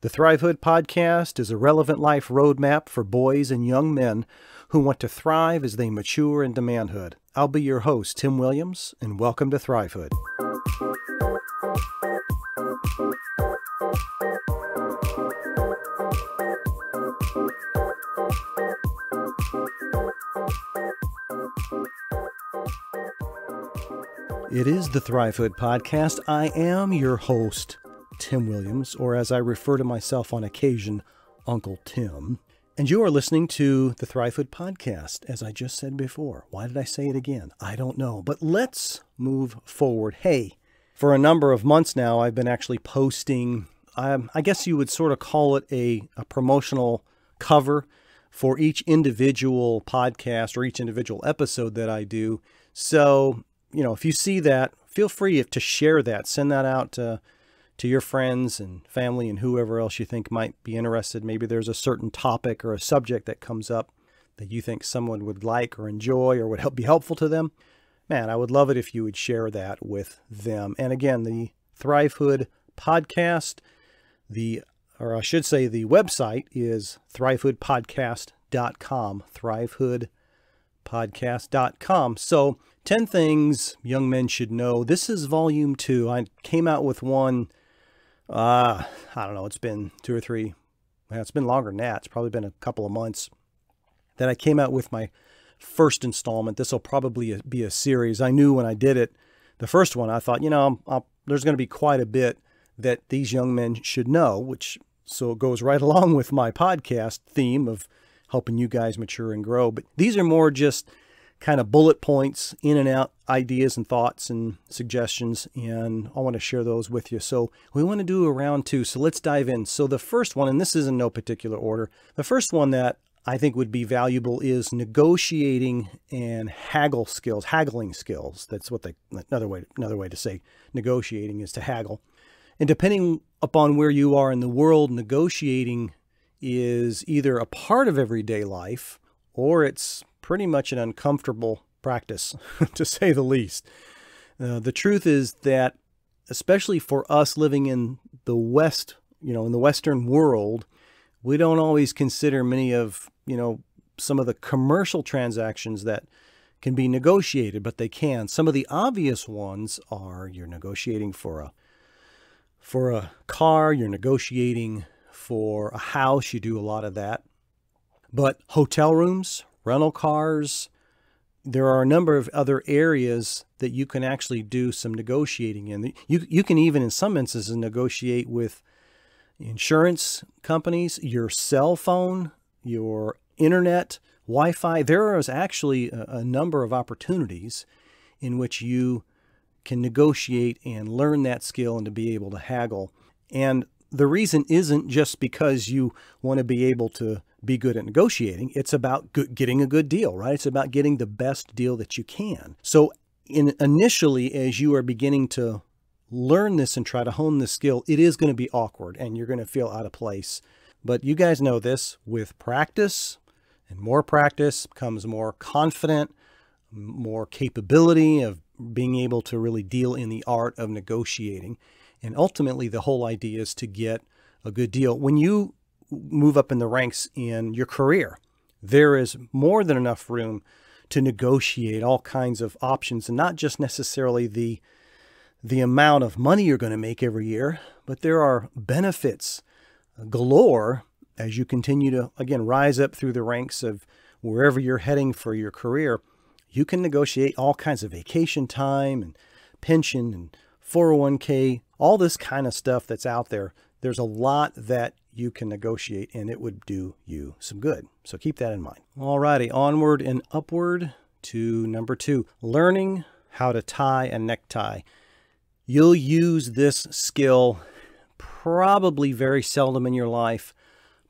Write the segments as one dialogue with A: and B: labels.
A: The Thrivehood podcast is a relevant life roadmap for boys and young men who want to thrive as they mature into manhood. I'll be your host, Tim Williams, and welcome to Thrivehood. It is the Thrivehood podcast. I am your host, Tim Williams, or as I refer to myself on occasion, Uncle Tim. And you are listening to the Thrivehood podcast, as I just said before. Why did I say it again? I don't know. But let's move forward. Hey, for a number of months now, I've been actually posting, um, I guess you would sort of call it a, a promotional cover for each individual podcast or each individual episode that I do. So, you know, if you see that, feel free to share that, send that out to to your friends and family and whoever else you think might be interested. Maybe there's a certain topic or a subject that comes up that you think someone would like or enjoy or would help be helpful to them. Man, I would love it if you would share that with them. And again, the Thrivehood podcast, the or I should say the website is thrivehoodpodcast.com, thrivehoodpodcast.com. So, 10 things young men should know. This is volume 2. I came out with one uh, I don't know. It's been two or three. Well, it's been longer than that. It's probably been a couple of months that I came out with my first installment. This will probably be a series. I knew when I did it, the first one, I thought, you know, I'll, there's going to be quite a bit that these young men should know, which so it goes right along with my podcast theme of helping you guys mature and grow. But these are more just kind of bullet points in and out ideas and thoughts and suggestions and I want to share those with you. So we want to do a round two. So let's dive in. So the first one, and this is in no particular order, the first one that I think would be valuable is negotiating and haggle skills, haggling skills. That's what they another way another way to say negotiating is to haggle. And depending upon where you are in the world, negotiating is either a part of everyday life or it's pretty much an uncomfortable practice, to say the least. Uh, the truth is that, especially for us living in the West, you know, in the Western world, we don't always consider many of, you know, some of the commercial transactions that can be negotiated, but they can. Some of the obvious ones are you're negotiating for a for a car, you're negotiating for a house, you do a lot of that. But hotel rooms, rental cars. There are a number of other areas that you can actually do some negotiating in. You, you can even, in some instances, negotiate with insurance companies, your cell phone, your internet, Wi Fi. There is actually a, a number of opportunities in which you can negotiate and learn that skill and to be able to haggle. And the reason isn't just because you want to be able to be good at negotiating. It's about good, getting a good deal, right? It's about getting the best deal that you can. So, in, initially, as you are beginning to learn this and try to hone this skill, it is going to be awkward and you're going to feel out of place. But you guys know this with practice and more practice comes more confident, more capability of being able to really deal in the art of negotiating. And ultimately, the whole idea is to get a good deal. When you move up in the ranks in your career. There is more than enough room to negotiate all kinds of options and not just necessarily the the amount of money you're going to make every year, but there are benefits galore as you continue to again rise up through the ranks of wherever you're heading for your career. You can negotiate all kinds of vacation time and pension and 401k, all this kind of stuff that's out there. There's a lot that you can negotiate and it would do you some good. So keep that in mind. Alrighty, onward and upward to number two learning how to tie a necktie. You'll use this skill probably very seldom in your life,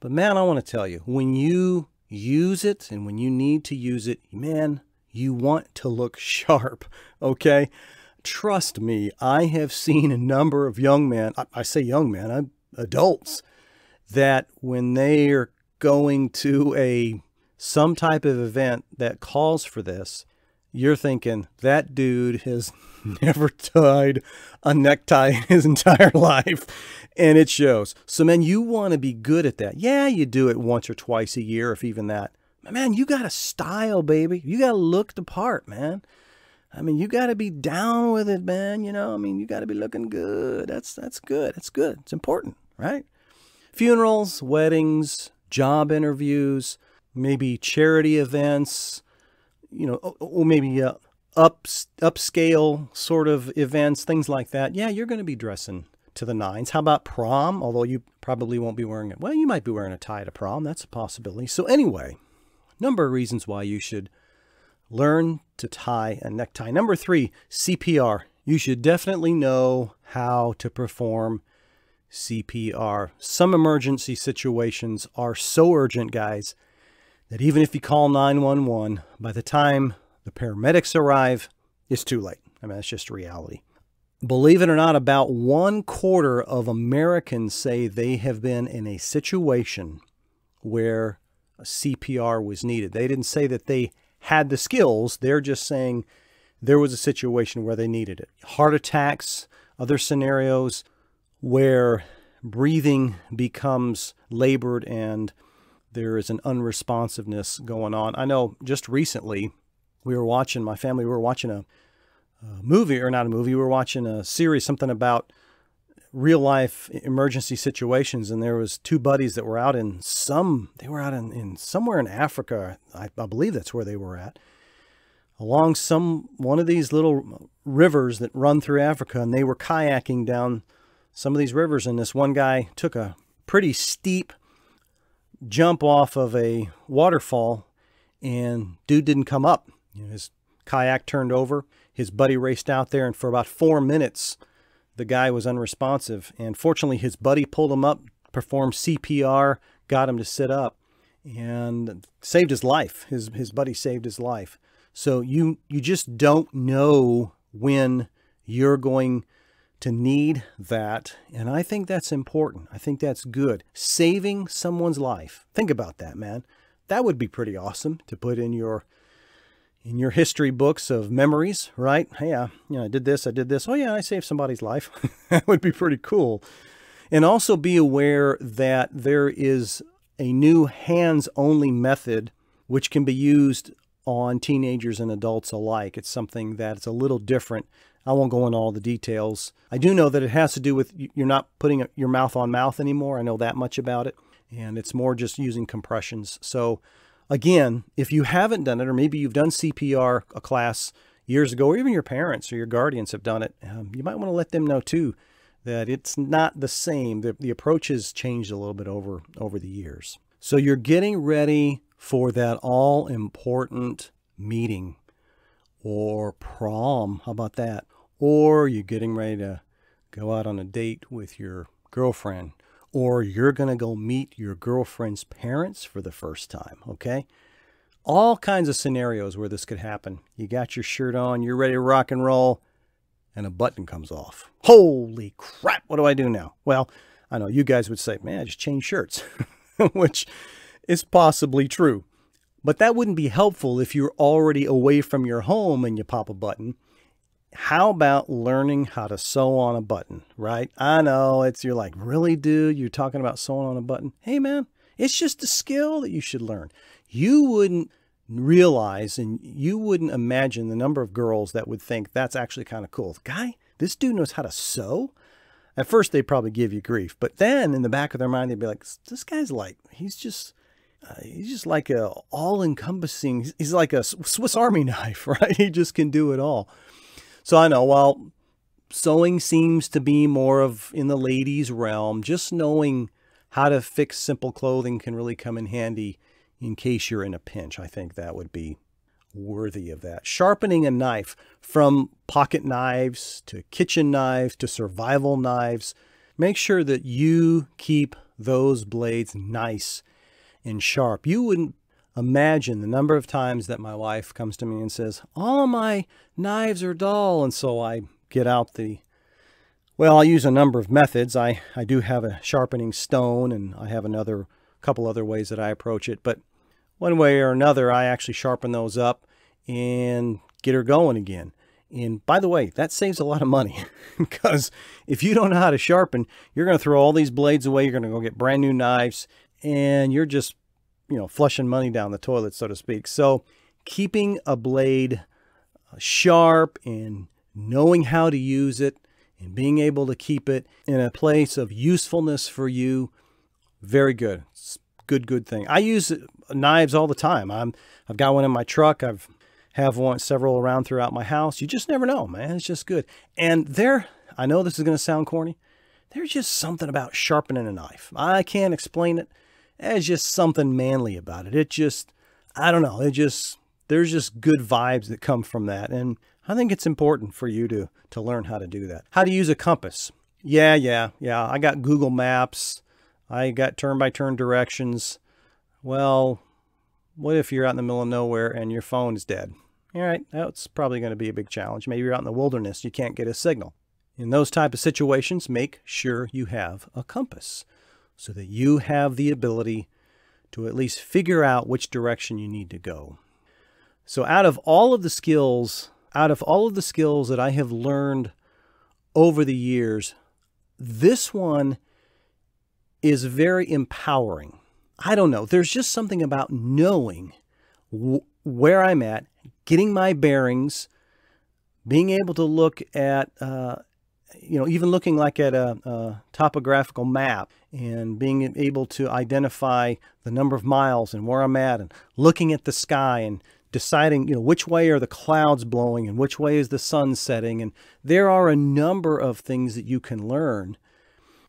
A: but man, I want to tell you when you use it and when you need to use it, man, you want to look sharp, okay? Trust me, I have seen a number of young men, I, I say young men, I'm adults that when they are going to a some type of event that calls for this, you're thinking that dude has never tied a necktie in his entire life and it shows. So man, you want to be good at that. Yeah, you do it once or twice a year if even that. But man, you got to style, baby. You got to look the part, man. I mean, you got to be down with it, man. You know, I mean, you got to be looking good. That's that's good. That's good. It's important, right? Funerals, weddings, job interviews, maybe charity events, you know, or maybe uh, up upscale sort of events, things like that. Yeah, you're going to be dressing to the nines. How about prom? Although you probably won't be wearing it. Well, you might be wearing a tie to prom. That's a possibility. So anyway, number of reasons why you should learn to tie a necktie. Number three, CPR. You should definitely know how to perform CPR. Some emergency situations are so urgent, guys, that even if you call 911, by the time the paramedics arrive, it's too late. I mean, that's just reality. Believe it or not, about one quarter of Americans say they have been in a situation where CPR was needed. They didn't say that they had the skills, they're just saying there was a situation where they needed it. Heart attacks, other scenarios where breathing becomes labored and there is an unresponsiveness going on. I know just recently we were watching, my family, we were watching a, a movie, or not a movie, we were watching a series, something about real life emergency situations and there was two buddies that were out in some they were out in, in somewhere in africa I, I, believe that's where they were at along some one of these little rivers that run through africa and they were kayaking down some of these rivers and this one guy took a pretty steep jump off of a waterfall and dude didn't come up you know, his kayak turned over his buddy raced out there and for about four minutes the guy was unresponsive. And fortunately, his buddy pulled him up, performed CPR, got him to sit up, and saved his life. His, his buddy saved his life. So you, you just don't know when you're going to need that. And I think that's important. I think that's good. Saving someone's life. Think about that, man. That would be pretty awesome to put in your in your history books of memories, right? Hey, I, you know, I did this, I did this. Oh yeah, I saved somebody's life. that would be pretty cool. And also be aware that there is a new hands-only method which can be used on teenagers and adults alike. It's something that's a little different. I won't go into all the details. I do know that it has to do with you're not putting your mouth on mouth anymore. I know that much about it. And it's more just using compressions. So Again, if you haven't done it, or maybe you've done CPR a class years ago, or even your parents or your guardians have done it, um, you might want to let them know too that it's not the same. The, the approach has changed a little bit over, over the years. So you're getting ready for that all important meeting or prom. How about that? Or you're getting ready to go out on a date with your girlfriend or you're going to go meet your girlfriend's parents for the first time, okay? All kinds of scenarios where this could happen. You got your shirt on, you're ready to rock and roll, and a button comes off. Holy crap, what do I do now? Well, I know you guys would say, man, I just changed shirts, which is possibly true. But that wouldn't be helpful if you're already away from your home and you pop a button how about learning how to sew on a button, right? I know it's, you're like, really, dude? You're talking about sewing on a button? Hey, man, it's just a skill that you should learn. You wouldn't realize and you wouldn't imagine the number of girls that would think that's actually kind of cool. Guy, this dude knows how to sew. At first, they'd probably give you grief, but then in the back of their mind, they'd be like, this guy's like, he's just, uh, he's just like a all encompassing, he's like a Swiss Army knife, right? He just can do it all. So I know while sewing seems to be more of in the ladies realm, just knowing how to fix simple clothing can really come in handy in case you're in a pinch. I think that would be worthy of that. Sharpening a knife from pocket knives to kitchen knives to survival knives. Make sure that you keep those blades nice and sharp. You wouldn't imagine the number of times that my wife comes to me and says, all my knives are dull. And so I get out the, well, I use a number of methods. I, I do have a sharpening stone and I have another couple other ways that I approach it. But one way or another, I actually sharpen those up and get her going again. And by the way, that saves a lot of money because if you don't know how to sharpen, you're going to throw all these blades away. You're going to go get brand new knives and you're just, you know, flushing money down the toilet, so to speak. So keeping a blade uh, sharp and knowing how to use it and being able to keep it in a place of usefulness for you, very good. It's good, good thing. I use knives all the time. I'm, I've got one in my truck. I've have one several around throughout my house. You just never know, man. It's just good. And there, I know this is going to sound corny. There's just something about sharpening a knife. I can't explain it. Eh, there's just something manly about it. It just, I don't know. It just, there's just good vibes that come from that. And I think it's important for you to, to learn how to do that. How to use a compass. Yeah, yeah, yeah. I got Google Maps. I got turn by turn directions. Well, what if you're out in the middle of nowhere and your phone is dead? All right, that's probably going to be a big challenge. Maybe you're out in the wilderness, you can't get a signal. In those type of situations, make sure you have a compass so that you have the ability to at least figure out which direction you need to go. So out of all of the skills, out of all of the skills that I have learned over the years, this one is very empowering. I don't know. There's just something about knowing where I'm at, getting my bearings, being able to look at, uh, you know, even looking like at a, a, topographical map and being able to identify the number of miles and where I'm at and looking at the sky and deciding, you know, which way are the clouds blowing and which way is the sun setting. And there are a number of things that you can learn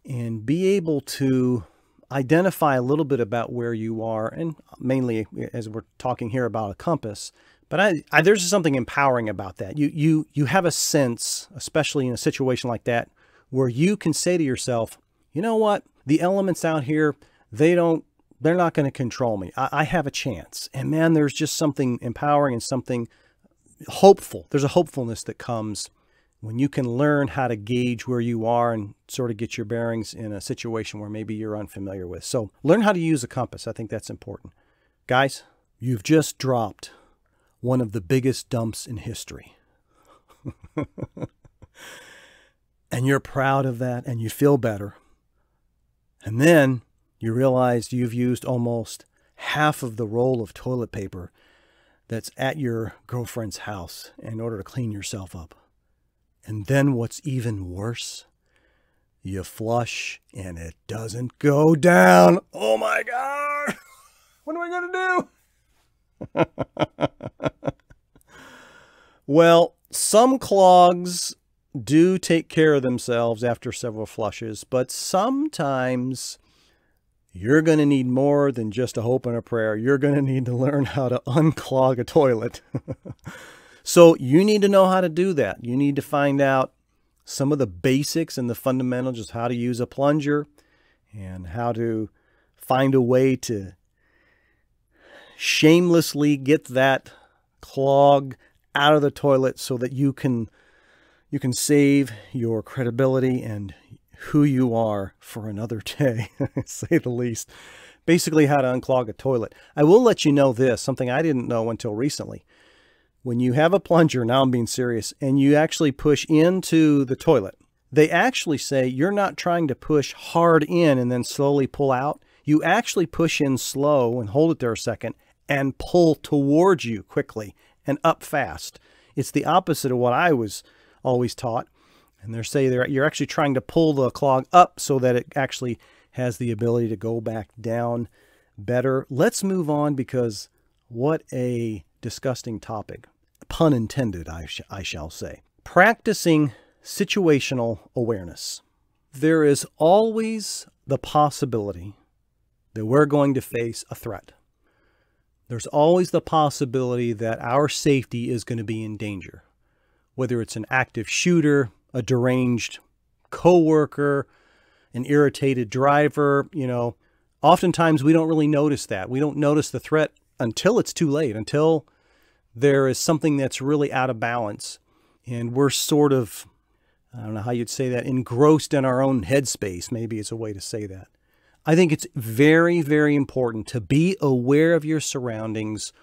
A: and be able to identify a little bit about where you are and mainly as we're talking here about a compass but I, I, there's something empowering about that. You you you have a sense, especially in a situation like that, where you can say to yourself, you know what, the elements out here, they don't, they're not going to control me. I, I have a chance. And man, there's just something empowering and something hopeful. There's a hopefulness that comes when you can learn how to gauge where you are and sort of get your bearings in a situation where maybe you're unfamiliar with. So learn how to use a compass. I think that's important. Guys, you've just dropped one of the biggest dumps in history. and you're proud of that and you feel better. And then you realize you've used almost half of the roll of toilet paper that's at your girlfriend's house in order to clean yourself up. And then what's even worse, you flush and it doesn't go down. Oh my God! What am I going to do? well, some clogs do take care of themselves after several flushes, but sometimes you're going to need more than just a hope and a prayer. You're going to need to learn how to unclog a toilet. so you need to know how to do that. You need to find out some of the basics and the fundamentals, just how to use a plunger and how to find a way to shamelessly get that clog out of the toilet so that you can you can save your credibility and who you are for another day, say the least. Basically, how to unclog a toilet. I will let you know this, something I didn't know until recently. When you have a plunger, now I'm being serious, and you actually push into the toilet, they actually say you're not trying to push hard in and then slowly pull out. You actually push in slow and hold it there a second and pull towards you quickly and up fast. It's the opposite of what I was always taught. And they're saying they're, you're actually trying to pull the clog up so that it actually has the ability to go back down better. Let's move on because what a disgusting topic. Pun intended, I, sh- I shall say. Practicing situational awareness. There is always the possibility that we're going to face a threat there's always the possibility that our safety is going to be in danger. Whether it's an active shooter, a deranged coworker, an irritated driver, you know, oftentimes we don't really notice that. We don't notice the threat until it's too late, until there is something that's really out of balance. And we're sort of, I don't know how you'd say that, engrossed in our own headspace, maybe is a way to say that. I think it's very, very important to be aware of your surroundings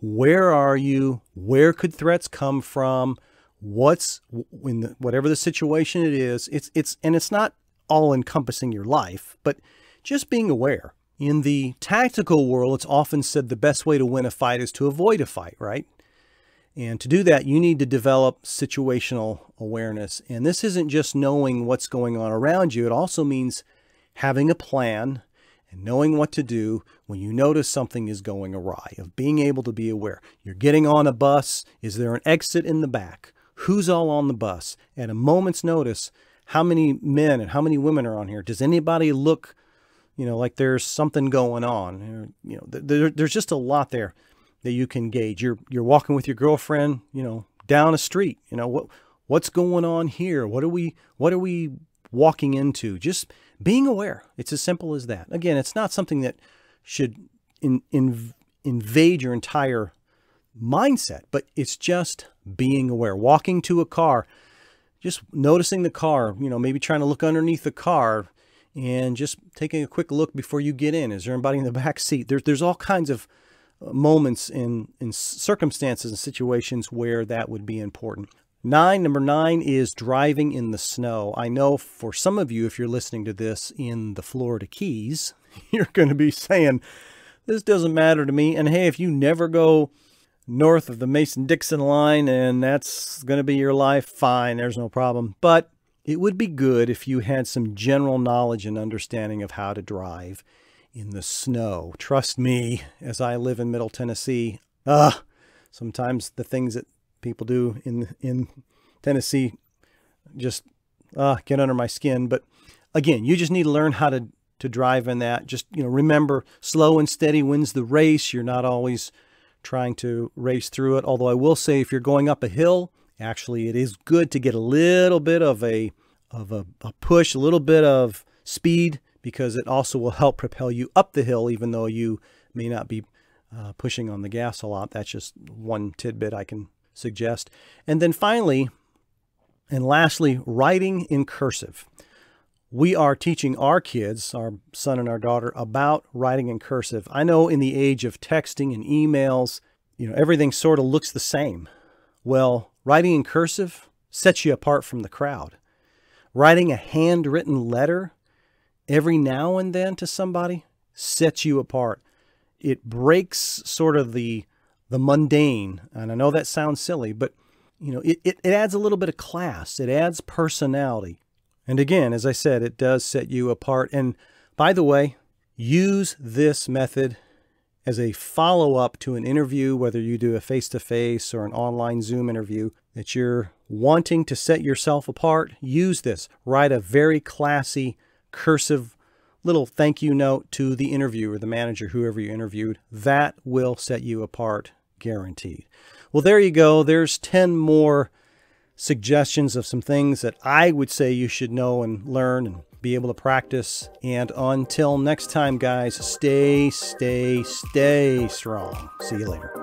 A: Where are you? Where could threats come from? What's in the, whatever the situation it is? It's it's and it's not all encompassing your life, but just being aware. In the tactical world, it's often said the best way to win a fight is to avoid a fight, right? And to do that, you need to develop situational awareness. And this isn't just knowing what's going on around you, it also means having a plan and knowing what to do when you notice something is going awry, of being able to be aware. You're getting on a bus. Is there an exit in the back? Who's all on the bus? At a moment's notice, how many men and how many women are on here? Does anybody look, you know, like there's something going on? You know, there, there's just a lot there that you can gauge. You're you're walking with your girlfriend, you know, down a street. You know what what's going on here? What are we what are we walking into? Just being aware. It's as simple as that. Again, it's not something that should in, in, invade your entire mindset, but it's just being aware. Walking to a car, just noticing the car, you know, maybe trying to look underneath the car and just taking a quick look before you get in. Is there anybody in the back seat? There's there's all kinds of uh, moments in, in circumstances and situations where that would be important. Nine, number nine is driving in the snow. I know for some of you, if you're listening to this in the Florida Keys, you're going to be saying, this doesn't matter to me. And hey, if you never go north of the Mason Dixon line and that's going to be your life, fine, there's no problem. But it would be good if you had some general knowledge and understanding of how to drive in the snow. Trust me, as I live in Middle Tennessee, uh, sometimes the things that people do in in Tennessee just uh, get under my skin. But again, you just need to learn how to to drive in that. Just you know, remember, slow and steady wins the race. You're not always trying to race through it. Although I will say, if you're going up a hill, actually, it is good to get a little bit of a of a, a push, a little bit of speed, because it also will help propel you up the hill, even though you may not be uh, pushing on the gas a lot. That's just one tidbit I can suggest. And then finally, and lastly, writing in cursive. We are teaching our kids, our son and our daughter, about writing in cursive. I know in the age of texting and emails, you know, everything sort of looks the same. Well, writing in cursive sets you apart from the crowd. Writing a handwritten letter every now and then to somebody sets you apart. It breaks sort of the the mundane. And I know that sounds silly, but you know, it, it, it adds a little bit of class. It adds personality. And again, as I said, it does set you apart. And by the way, use this method as a follow up to an interview, whether you do a face to face or an online Zoom interview, that you're wanting to set yourself apart. Use this. Write a very classy, cursive little thank you note to the interviewer, the manager, whoever you interviewed. That will set you apart guaranteed. Well, there you go. There's 10 more suggestions of some things that I would say you should know and learn and be able to practice. And until next time, guys, stay, stay, stay strong. See you later.